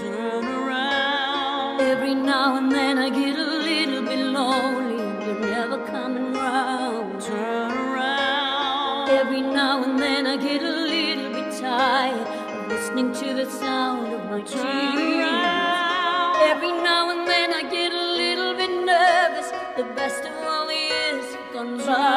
turn around. Every now and then I get a little bit lonely, you're never coming round. Turn around. Every now and then I get a little bit tired of listening to the sound of my turn tears. Around. Every now and then I get a little bit nervous. The best of all the years gone by.